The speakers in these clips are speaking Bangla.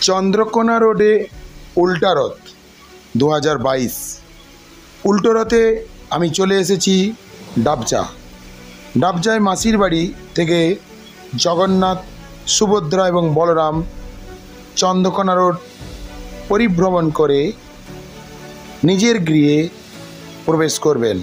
চন্দ্রকোনা রোডে উল্টা রথ দু হাজার বাইশ। উল্টো রথে আমি চলে এসেছি ডাবচা ডাবচায় মাসির বাড়ি থেকে জগন্নাথ, সুভদ্রা এবং বলরাম চন্দ্রকোনা রোড পরিভ্রমণ করে নিজের গৃহে প্রবেশ করবেন।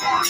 Oh,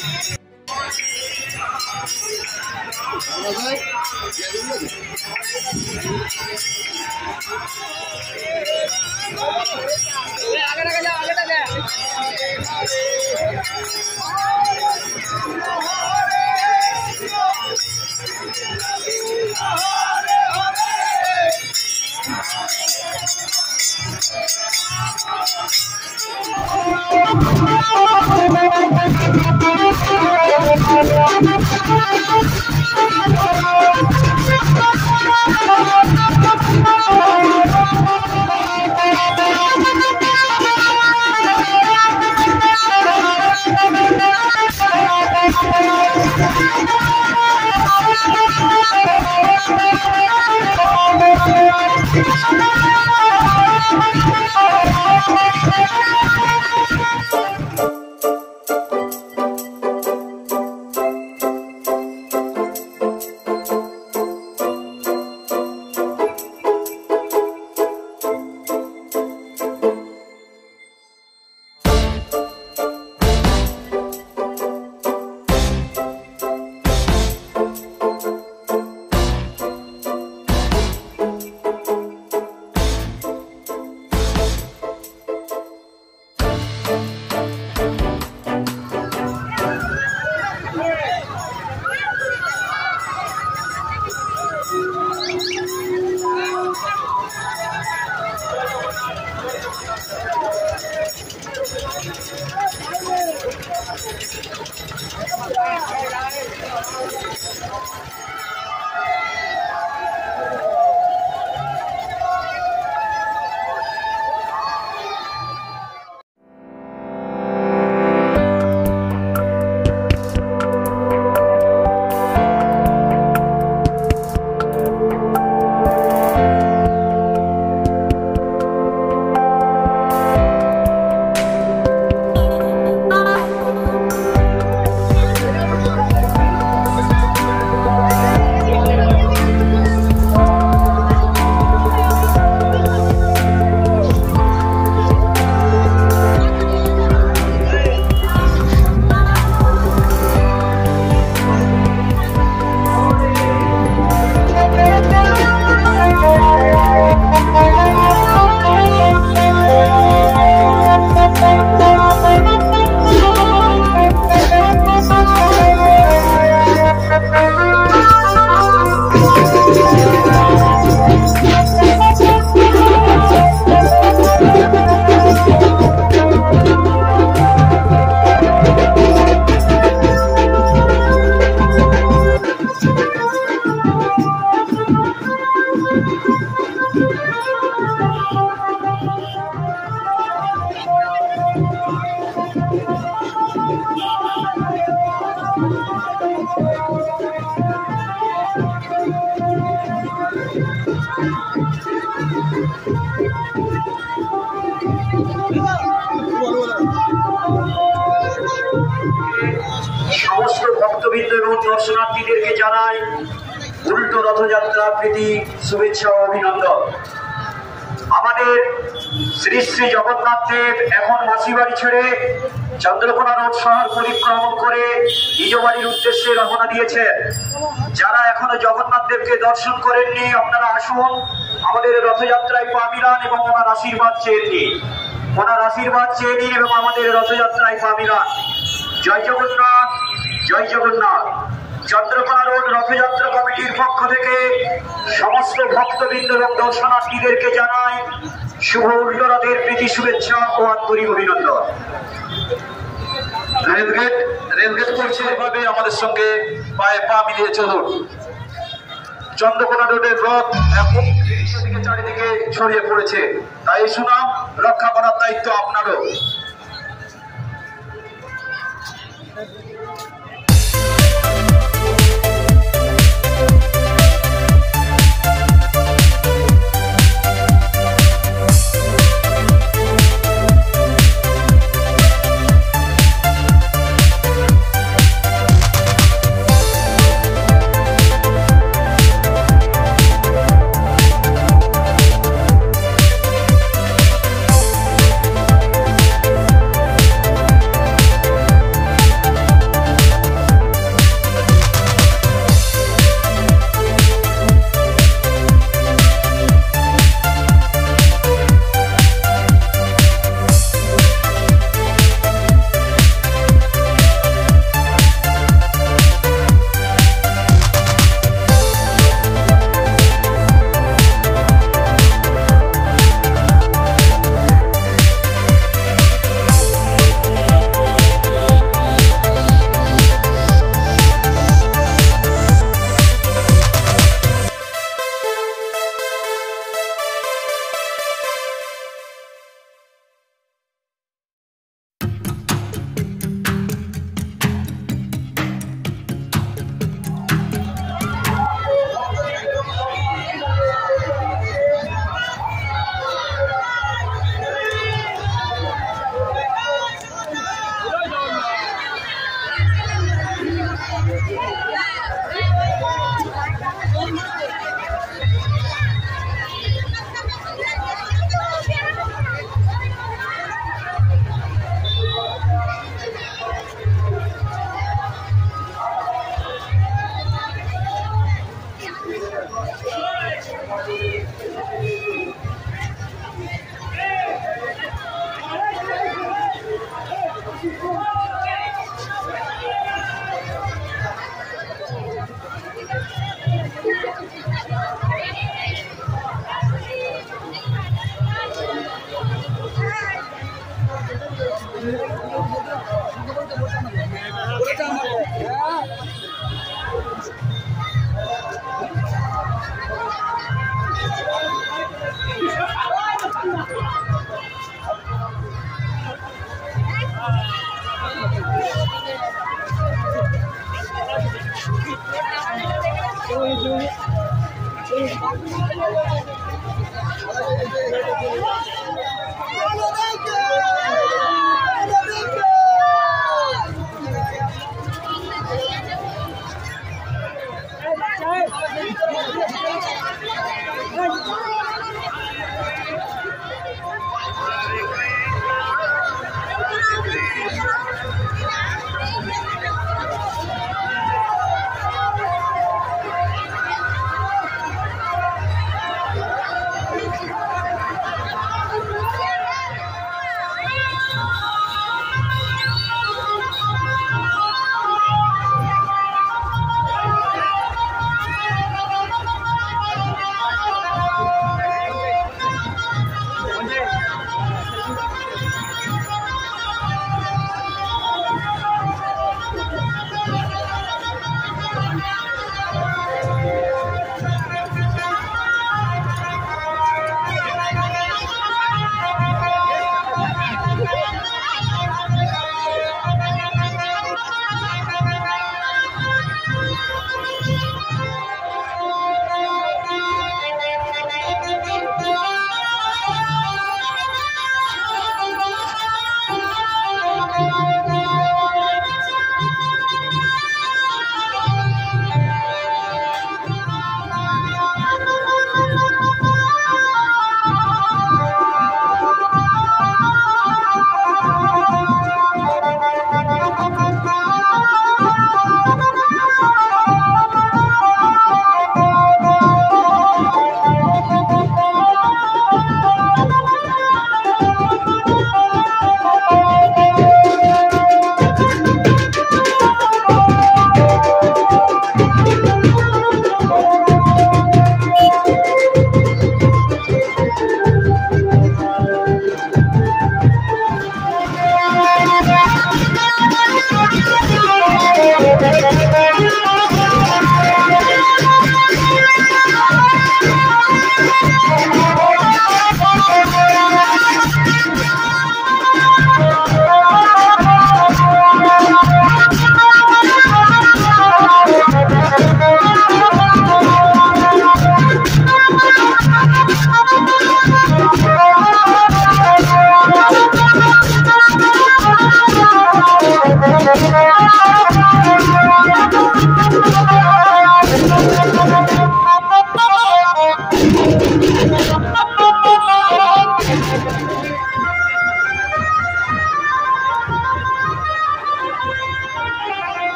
সমস্ত ভক্তবৃন্দ এবং দর্শনার্থীদেরকে জানায় উল্টো রথযাত্রা প্রীতি শুভেচ্ছা অভিনন্দন। আমাদের শ্রী শ্রী জগন্নাথ দেব এখন মাসি বাড়ি ছেড়ে চন্দ্রকোনা রোড শহর পরিক্রমণ করে নিজ বাড়ির উদ্দেশ্যে রওনা দিয়েছেন যারা এখনও জগন্নাথ দেবকে দর্শন করেননি, আপনারা আসুন। আমাদের রথযাত্রায় পা মিলান এবং ওনার আশীর্বাদ চেয়ে নিন। ওনার আশীর্বাদ চেয়ে নিন এবং আমাদের রথযাত্রায় পা মিলান জয় জগন্নাথ জয় জগন্নাথ। চন্দ্রকোনা রোড রথযাত্রা কমিটির পক্ষ থেকে সমস্ত ভক্তবৃন্দ এবং দর্শনার্থীদেরকে জানাই শুভ উল্লরাতের প্রীতি, শুভেচ্ছা ও আন্তরিক অভিনন্দন। রেলগেট রেলগেট করছে এভাবে আমাদের সঙ্গে পায়ে পা মিলিয়ে চলুন। চন্দ্রকোনা রোডের রথ এখন চারিদিকে ছড়িয়ে পড়েছে। তাই সুনাম রক্ষা করার দায়িত্ব আপনারও।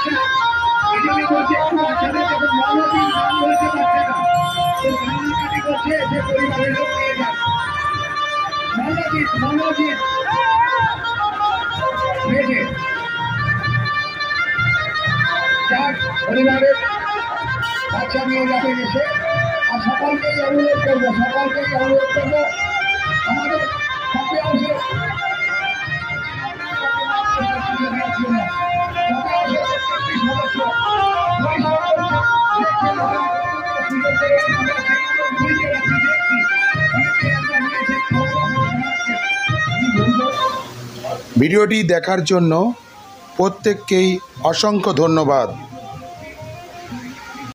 এই বলছে একটু বাচ্চা নিয়ে যাবে এসে আর সকলকেই অনুরোধ করব সকলকেই অনুরোধ করব ভিডিওটি দেখার জন্য প্রত্যেককেই অসংখ্য ধন্যবাদ।